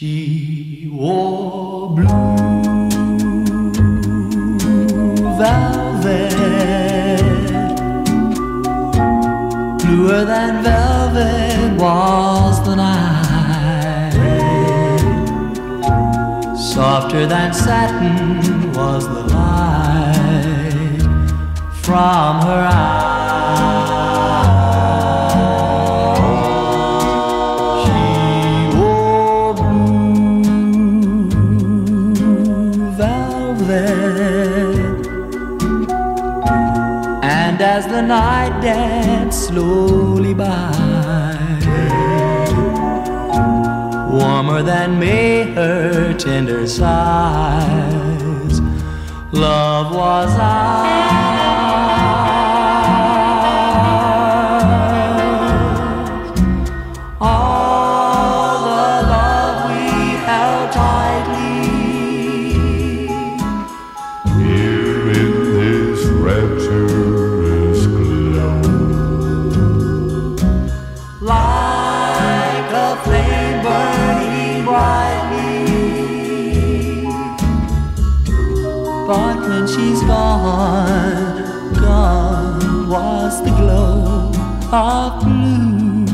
She wore blue velvet, bluer than velvet was the night, softer than satin was the light from her eyes. And as the night danced slowly by, warmer than May her tender sighs, love was ours. All the love we held tightly. Like a flame burning brightly. But when she's gone, gone was the glow of blue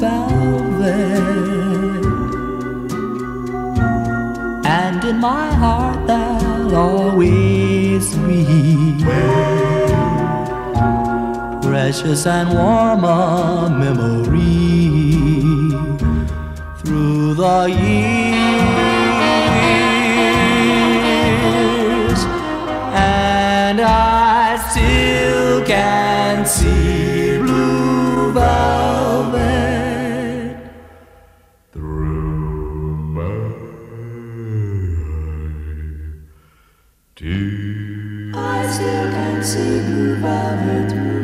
velvet. And in my heart there'll always be precious and warm a memory through the years, and I still can see blue velvet. through my dear. I still can see blue velvet